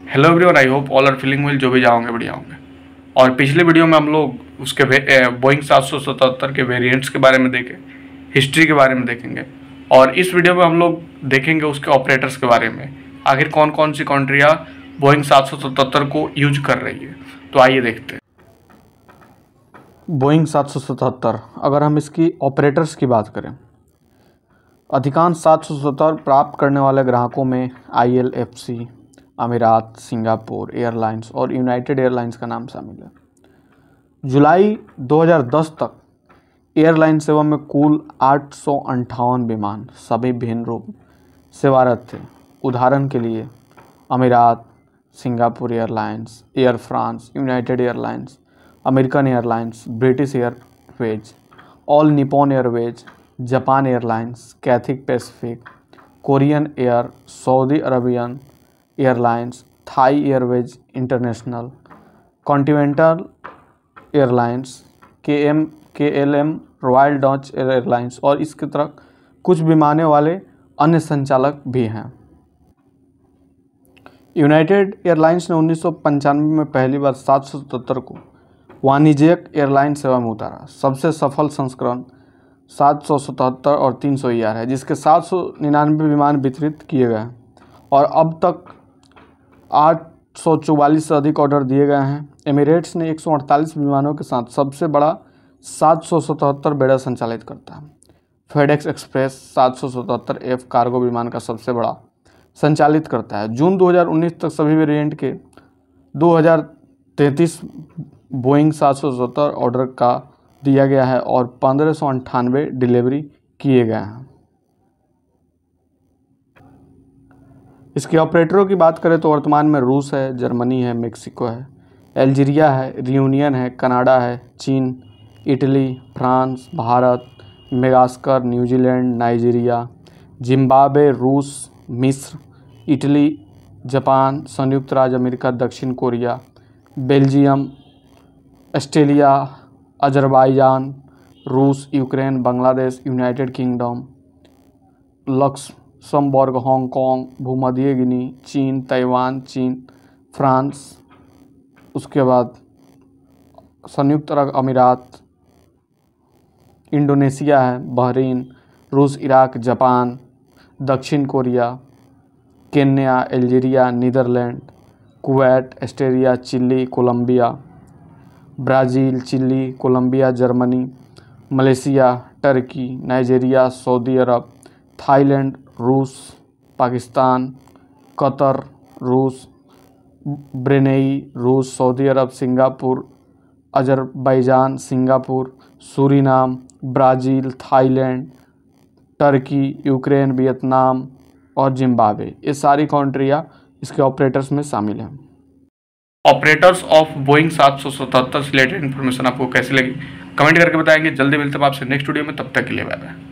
Hello everyone I hope all are feeling well जो भी जाओगे बढ़िया होंगे। और पिछले वीडियो में हम लोग उसके बोइंग सात सौ सतहत्तर के वेरिएंट्स के बारे में देखें हिस्ट्री के बारे में देखेंगे। और इस वीडियो में हम लोग देखेंगे उसके ऑपरेटर्स के बारे में, आखिर कौन कौन सी कंट्रियाँ बोइंग सात सौ सतहत्तर को यूज़ कर रही है। तो आइए देखते हैं। बोइंग सात सौ सतहत्तर, अगर हम इसकी ऑपरेटर्स की बात करें, अधिकांश सात सौ सत्तर प्राप्त करने वाले ग्राहकों में सी अमीरात, सिंगापुर एयरलाइंस और यूनाइटेड एयरलाइंस का नाम शामिल है। जुलाई 2010 तक एयरलाइन सेवा में कुल आठ विमान, सभी भिन्न रूप सेवारत थे। उदाहरण के लिए, Emirates, Singapore Airlines, Air France, United Airlines, American Airlines, British Airways, All Nippon Airways, Japan Airlines, Cathay Pacific, Korean Air, Saudi Arabian Airlines, Thai Airways International, Continental Airlines के M K L M Royal Dutch Airlines और इसकी तरह कुछ विमाने वाले अन्य संचालक भी हैं। यूनाइटेड एयरलाइंस ने उन्नीस सौ पंचानवे में पहली बार सात सौ सतहत्तर को वाणिज्यिक एयरलाइन सेवा में उतारा। सबसे सफल संस्करण सात सौ सतहत्तर और तीन सौ है जिसके सात सौ निन्यानवे विमान वितरित किए गए और अब तक आठ सौ चौवालीस से अधिक ऑर्डर दिए गए हैं। एमिरेट्स ने एक सौ अड़तालीस विमानों के साथ सबसे बड़ा सात सौ सतहत्तर बेड़ा संचालित करता है। फेडेक्स एक्सप्रेस सात सौ सतहत्तर एफ़ कार्गो विमान का सबसे बड़ा संचालित करता है। जून 2019 तक सभी वेरिएंट के दो हज़ार तैंतीस बोइंग सात सौ सत्तर ऑर्डर का दिया गया है और पंद्रह सौ अंठानवे डिलीवरी किए गए हैं। इसके ऑपरेटरों की बात करें तो वर्तमान में रूस है, जर्मनी है, मेक्सिको है, एल्जीरिया है, रियूनियन है, कनाडा है, चीन, Italy, France, Bharat, Madagascar, New Zealand, Nigeria, Zimbabwe, रूस, मिस्र, इटली, जापान, संयुक्त राज्य अमेरिका, दक्षिण कोरिया, बेल्जियम, ऑस्ट्रेलिया अजरबैजान रूस, Ukraine, Bangladesh, United Kingdom, Luxembourg Hong Kong भूमध्य गिनी चीन, ताइवान, चीन, फ्रांस, उसके बाद संयुक्त अरब अमीरात, इंडोनेशिया है, बहरीन, रूस, इराक, जापान, दक्षिण Korea, Kenya, Algeria, Netherland, Kuwait, Australia, Chile, Colombia, Brazil, Chile, Colombia, Germany, Malaysia, Turkey, Nigeria, Saudi Arab, Thailand रूस, पाकिस्तान, कतर, रूस, ब्रेनई, रूस, Saudi Arab, Singapore, Azerbaijan, Singapore, Suriname, Brazil, Thailand, Turkey, Ukraine, Vietnam और Zimbabwe. ये सारी कंट्रियाँ इसके operators में शामिल हैं। ऑपरेटर्स ऑफ़ बोइंग सात सौ सतहत्तर से रिलेटेड इन्फॉर्मेशन आपको कैसी लगी? कमेंट करके बताएँगे। जल्दी मिलते हैं आपसे नेक्स्ट वीडियो में। तब तक के लिए बाय बाय